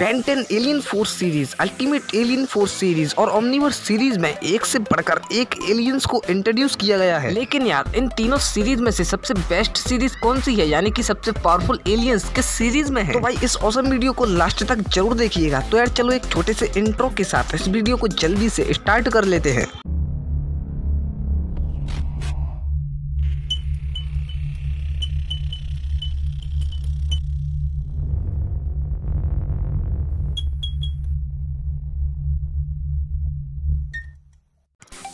Ben Ten alien force series ultimate alien force series और omniverse series में एक से बढ़कर एक एलियंस को इंट्रोड्यूस किया गया है। लेकिन यार, इन तीनों सीरीज़ में से सबसे बेस्ट सीरीज़ कौन सी है? यानी कि सबसे पावरफुल एलियंस किस सीरीज़ में है? तो भाई, इस औसम वीडियो को लास्ट तक ज़रूर देखिएगा। तो यार, चलो एक छोटे से इंट्रो के साथ इस वीडियो को जल्दी से स्टार्ट कर लेते हैं।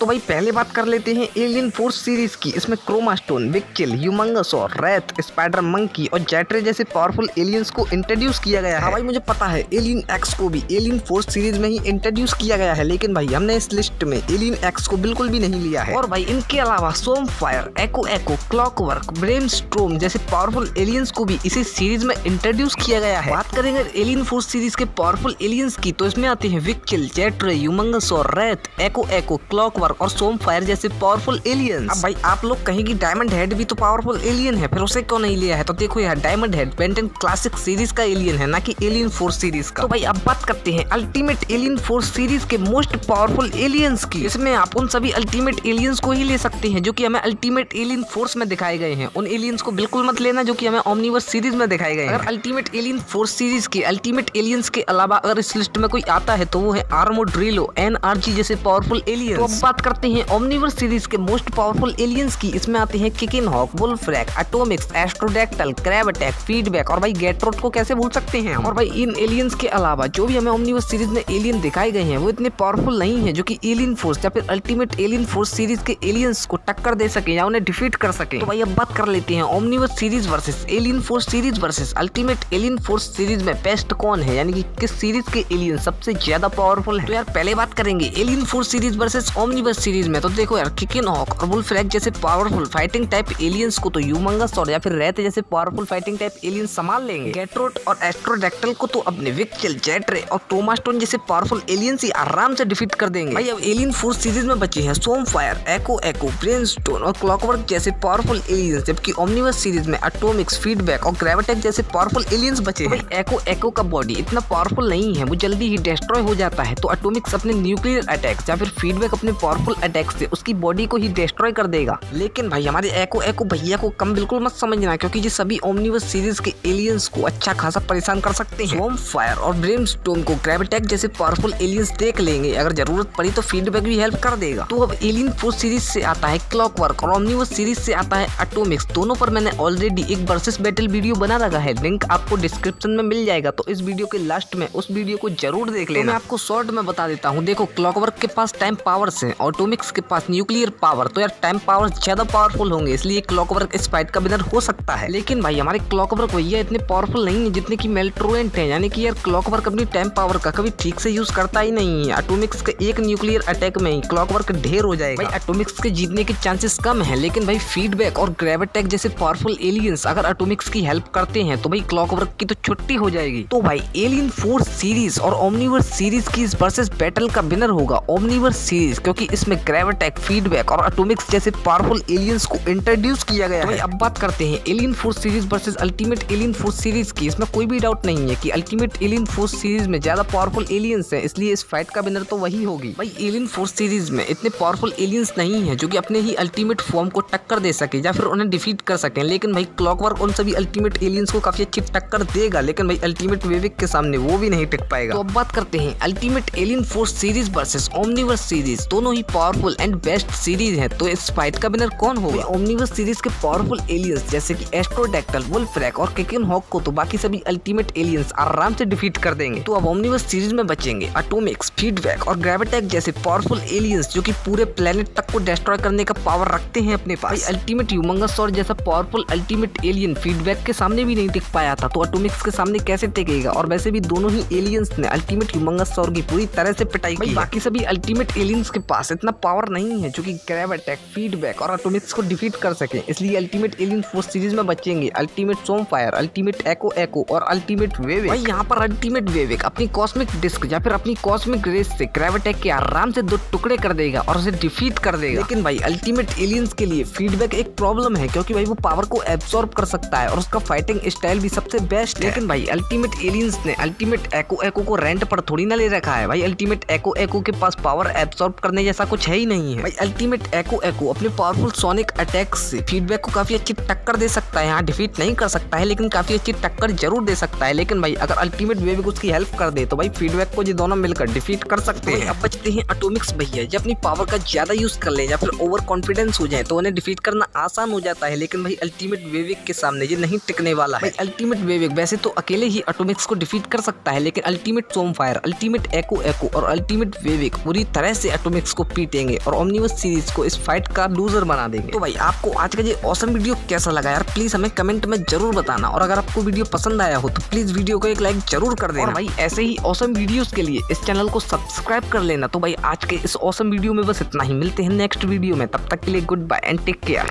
तो भाई पहले बात कर लेते हैं एलियन फोर्स सीरीज़ की। इसमें Chromastone Big Chill Humungousaur Rath Spider Monkey और जैटरे जैसे पावरफुल एलियंस को इंट्रोड्यूस किया गया है। हाँ भाई, मुझे पता है एलियन एक्स को भी एलियन फोर्स सीरीज़ में ही इंट्रोड्यूस किया गया है, लेकिन भाई हमने इस लिस्ट में एलियन एक्स को बिल्कुल भी नहीं लिया है। और भाई, इनके अलावा Swampfire Echo Echo Clockwork Brainstorm जैसे पावरफुल एलियंस को भी इसी सीरीज़ में इंट्रोड्यूस किया गया है। बात करेंगे एलियन फोर्स सीरीज़ के पावरफुल एलियंस की तो इसमें आते हैं Big Chill Jetray Humungousaur Rath Echo Echo Clockwork और सोम फायर जैसे पावरफुल एलियंस अब भाई आप लोग कहेंगे डायमंड हेड भी तो पावरफुल एलियन है फिर उसे क्यों नहीं लिया है? तो देखो यार Diamondhead Ben Ten classic series का एलियन है ना कि एलियन फोर्स सीरीज़ का। तो भाई अब बात करते हैं अल्टीमेट एलियन फोर्स सीरीज़ के मोस्ट पावरफुल एलियंस की। इसमें आप उन सभी अल्टीमेट एलियंस को ही ले सकते हैं जो की हमें अल्टीमेट एलियन फोर्स में दिखाए गए हैं। उन एलियंस को बिल्कुल मत लेना जो की हमें ओमनीवर्स सीरीज़ में दिखाए गए अगर अल्टीमेट एलियन फोर्स सीरीज़ के अल्टीमेट एलियंस के अलावा अगर इस लिस्ट में कोई आता है तो वो है आर्मो ड्रिलो एन जैसे पावरफुल एलियंस तो अब बात करते हैं ओमनीवर्स सीरीज़ के मोस्ट पावरफुल एलियंस की। इसमें आते हैं Kickin Hawk वुल्फ्रैक Atomix Astrodactyl crab attack Feedback और भाई गेट्रोट को कैसे भूल सकते हैं और भाई इन एलियंस के अलावा जो भी हमें ओमनीवर्स सीरीज़ में एलियन दिखाए गए हैं, वो इतने पावरफुल नहीं है जो कि एलियन फोर्स या फिर अल्टीमेट एलियन फोर्स सीरीज़ के एलियंस को टक्कर दे सके या उन्हें डिफीट कर सके। तो भाई अब बात कर लेते हैं omniverse series versus alien force series versus ultimate alien force series में बेस्ट कौन है? यानी कि किस सीरीज़ के एलियन सबसे ज़्यादा पावरफुल है? तो यार पहले बात करेंगे alien force series versus omniverse series में तो देखो यार किकिन हॉक और वुल्फ्रैक जैसे पावरफुल फाइटिंग टाइप एलियंस को तो यूमंगस और या फिर रेत जैसे पावरफुल फाइटिंग टाइप एलियंस संभाल लेंगे। गेट्रोट और एस्ट्रोडेक्टल को तो अपने विक्चल जेट्रे और टोमास्टोन जैसे पावरफुल एलियंस ही आराम से डिफीट कर देंगे। भाई, अब एलियन फोर्स सीरीज़ में बचे हैं swampfire echo echo brain stone और क्लॉकवर्क जैसे पावरफुल एलियंस जबकि ओमनिवर्स सीरीज़ में अटोमिक्स फीडबैक और ग्रेविटेक जैसे पावरफुल एलियंस बचे हैं। एको एको का बॉडी इतना पावरफुल नहीं है, वो जल्दी ही डिस्ट्रॉय हो जाता है तो अटोमिक्स अपने न्यूक्लियर अटैक्स या फिर फीडबैक अपने पावरफुल अटैक से उसकी बॉडी को ही डिस्ट्रॉय कर देगा। लेकिन भाई, हमारे एको एको भैया को कम बिल्कुल मत समझना, क्योंकि ये सभी ओमनिवर्स सीरीज़ के एलियंस को अच्छा खासा परेशान कर सकते हैं। होम फायर और ब्रेम स्टोन को ग्रेविटेक जैसे पावरफुल एलियंस देख लेंगे। अगर ज़रूरत पड़ी तो फीडबैक भी हेल्प कर देगा। तो अब एलियन फोर्स सीरीज़ से आता है क्लॉक वर्क और ओमनिवर्स सीरीज़ से आता है अटोमिक्स दोनों पर मैंने ऑलरेडी एक वर्सेस बैटल वीडियो बना रखा है। लिंक आपको डिस्क्रिप्शन में मिल जाएगा। तो इस वीडियो के लास्ट में उस वीडियो को ज़रूर देख लेना। तो मैं आपको शॉर्ट में बता देता हूँ। देखो क्लॉकवर्क के पास टाइम पावर्स है ऑटोमिक्स के पास न्यूक्लियर पावर तो यार टाइम पावर ज़्यादा पावरफुल होंगे, इसलिए क्लॉकवर्क इस फाइट का विनर हो सकता है। लेकिन भाई, हमारे क्लॉकवर्क भैया इतने पावरफुल नहीं है जितने की मेल्ट्रोएंट है, यानी कि यार क्लॉकवर्क अपनी टाइम पावर का कभी ठीक से यूज़ करता ही नहीं है। एटोमिक्स के एक न्यूक्लियर अटैक में ही क्लॉकवर्क ढेर हो जाएगा। भाई एटोमिक्स के जीतने के चांसेस कम है, लेकिन भाई फीडबैक और ग्रेविटेक जैसे पावरफुल एलियंस अगर ऑटोमिक्स की हेल्प करते हैं तो भाई क्लॉकवर्क की तो छुट्टी हो जाएगी। तो भाई एलियन फोर्स सीरीज़ और ओमनीवर्स सीरीज़ की इस वर्सेस बैटल का विनर होगा ओमनीवर्स सीरीज़ क्योंकि इसमें ग्रेविटेक फीडबैक और एटोमिक्स जैसे पावरफुल एलियंस को इंट्रोड्यूस किया गया तो है अब बात करते हैं alien force series versus ultimate alien force series की। इसमें कोई भी डाउट नहीं है कि अल्टीमेट एलियन फोर्स सीरीज़ में ज़्यादा पावरफुल एलियंस है इसलिए इस फाइट का विनर तो वही होगी। भाई एलियन फोर्स सीरीज़ में इतने पावरफुल एलियंस नहीं है जो कि अपने ही अल्टीमेट फॉर्म को टक्कर दे सके या फिर उन्हें डिफीट कर सके लेकिन भाई क्लॉकवर्क उन सभी अल्टीमेट एलियंस को काफ़ी अच्छी टक्कर देगा लेकिन भाई अल्टीमेट वेविक के सामने वो भी नहीं टिक पाएगा। तो अब बात करते हैं ultimate alien force series versus omniverse series दोनों ही पावरफुल एंड बेस्ट सीरीज़ है तो इस फाइट का विनर कौन होगा? ओमनिवर्स सीरीज़ के पावरफुल एलियंस जैसे कि एस्ट्रोडेक्टल वुल्फ्रैक और किकिन हॉक को तो बाकी सभी अल्टीमेट एलियंस आराम से डिफीट कर देंगे। तो अब ओमनिवर्स सीरीज़ में बचेंगे। एटॉमिक्स फीडबैक और ग्रेविटेक जैसे पावरफुल एलियंस जो की पूरे प्लेनेट तक को डिस्ट्रॉय करने का पावर रखते हैं अपने पास। अल्टीमेट ह्यूमंगस और जैसा पावरफुल अल्टीमेट एलियन फीडबैक के सामने भी नहीं टिक पाया था तो एटॉमिक्स के सामने कैसे टिकेगा? और वैसे भी दोनों ही एलियंस ने अल्टीमेट ह्यूमंगस और की पूरी तरह से पिटाई की बाकी सभी अल्टीमेट एलियंस के पास इतना पावर नहीं है, जो कि ग्रैब अटैक फीडबैक और ऑटोमिक्स को डिफीट कर सके। इसलिए अल्टीमेट एलियन फोर्स सीरीज़ में बचेंगे। Ultimate Swampfire ultimate Echo Echo और अल्टीमेट वेवे भाई, यहाँ पर अल्टीमेट वेविक अपनी कॉस्मिक डिस्क या फिर अपनी कॉस्मिक रेस से ग्रैब अटैक के आराम से दो टुकड़े कर देगा और उसे डिफीट कर देगा। लेकिन भाई अल्टीमेट एलियंस के लिए फीडबैक एक प्रॉब्लम है, क्योंकि भाई, वो पावर को एब्सॉर्ब कर सकता है और उसका फाइटिंग स्टाइल भी सबसे बेस्ट है। लेकिन भाई अल्टीमेट एलियंस ने अल्टीमेट एको एको को रेंट पर थोड़ी ना ले रखा है। भाई अल्टीमेट एको एको के पास पावर एब्सॉर्ब करने जैसा कुछ है ही नहीं है। भाई अल्टीमेट एको एको अपने पावरफुल सोनिक अटैक से फीडबैक को काफ़ी अच्छी टक्कर दे सकता है। यहाँ डिफीट नहीं कर सकता है लेकिन काफ़ी अच्छी टक्कर ज़रूर दे सकता है। लेकिन भाई अगर अल्टीमेट वेव उसकी हेल्प कर दे तो भाई फीडबैक को ये दोनों मिलकर डिफीट कर सकते हैं। अब बचते हैं ऑटोमिक्स भैया जब अपनी पावर का ज़्यादा यूज़ कर ले या फिर ओवर कॉन्फिडेंस हो जाए तो उन्हें डिफीट करना आसान हो जाता है। लेकिन भाई अल्टीमेट वेविक के सामने ये नहीं टिकने वाला है। अल्टीमेट वेविक वैसे तो अकेले ही ऑटोमिक्स को डिफीट कर सकता है लेकिन ultimate Swampfire ultimate Echo Echo और अल्टीमेट वेविक पूरी तरह से ऑटोमिक्स को पीटेंगे और ओमनिवस सीरीज़ को इस फाइट का लूजर बना देंगे। तो भाई, आपको आज का ये औसम वीडियो कैसा लगा यार? प्लीज़ हमें कमेंट में ज़रूर बताना। और अगर आपको वीडियो पसंद आया हो तो प्लीज़ वीडियो को एक लाइक ज़रूर कर देना। भाई, ऐसे ही औसम वीडियो के लिए इस चैनल को सब्सक्राइब कर लेना। तो भाई, आज के इस औसम वीडियो में बस इतना ही। मिलते हैं नेक्स्ट वीडियो में। तब तक के लिए good bye and take care